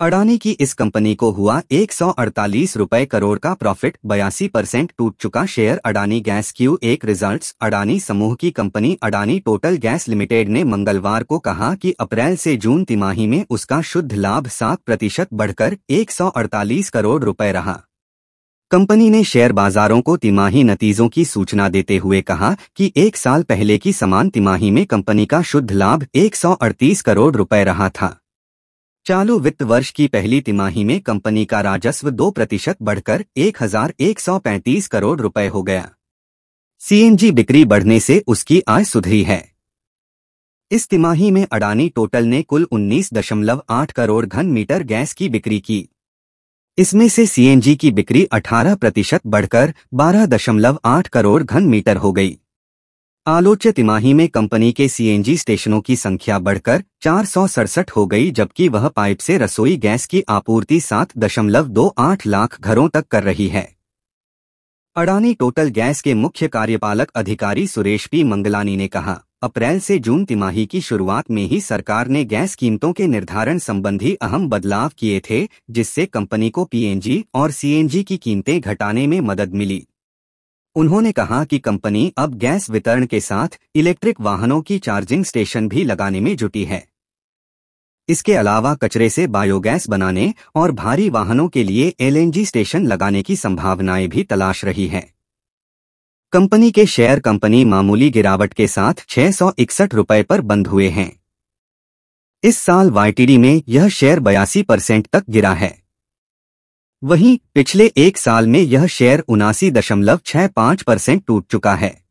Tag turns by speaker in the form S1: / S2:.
S1: अडानी की इस कंपनी को हुआ एक रुपए करोड़ का प्रॉफिट, बयासी परसेंट टूट चुका शेयर अडानी गैस क्यू एक रिजल्ट्स, अडानी समूह की company Adani total gas limited ने मंगलवार को कहा कि अप्रैल से जून तिमाही में उसका शुद्ध लाभ सात प्रतिशत बढ़कर एक सौ अड़तालीस करोड़ रुपए रहा। कंपनी ने शेयर बाजारों को तिमाही नतीजों की सूचना देते हुए कहा कि एक साल पहले की समान तिमाही में कंपनी का शुद्ध लाभ एक सौ अड़तीस करोड़ रुपए रहा था। चालू वित्त वर्ष की पहली तिमाही में कंपनी का राजस्व दो प्रतिशत बढ़कर एक हज़ार एक सौ पैंतीस करोड़ रुपए हो गया। सीएनजी बिक्री बढ़ने से उसकी आय सुधरी है। इस तिमाही में अडानी टोटल ने कुल उन्नीस दशमलव आठ करोड़ घन मीटर गैस की बिक्री की। इसमें से सीएनजी की बिक्री 18 प्रतिशत बढ़कर बारह दशमलव आठ करोड़ घन मीटर हो गई। आलोच्य तिमाही में कंपनी के सीएनजी स्टेशनों की संख्या बढ़कर चार सौ सड़सठ हो गई, जबकि वह पाइप से रसोई गैस की आपूर्ति सात दशमलव दो आठ लाख घरों तक कर रही है। अडानी टोटल गैस के मुख्य कार्यपालक अधिकारी सुरेश पी मंगलानी ने कहा, अप्रैल से जून तिमाही की शुरुआत में ही सरकार ने गैस कीमतों के निर्धारण संबंधी अहम बदलाव किए थे, जिससे कंपनी को पीएनजी और सीएनजी की कीमतें घटाने में मदद मिली। उन्होंने कहा कि कंपनी अब गैस वितरण के साथ इलेक्ट्रिक वाहनों की चार्जिंग स्टेशन भी लगाने में जुटी है। इसके अलावा कचरे से बायोगैस बनाने और भारी वाहनों के लिए एलएनजी स्टेशन लगाने की संभावनाएँ भी तलाश रही है। कंपनी के शेयर कंपनी मामूली गिरावट के साथ छह रुपए पर बंद हुए हैं। इस साल वाईटीडी में यह शेयर बयासी परसेंट तक गिरा है। वहीं पिछले एक साल में यह शेयर उनासी दशमलव छह पाँच परसेंट टूट चुका है।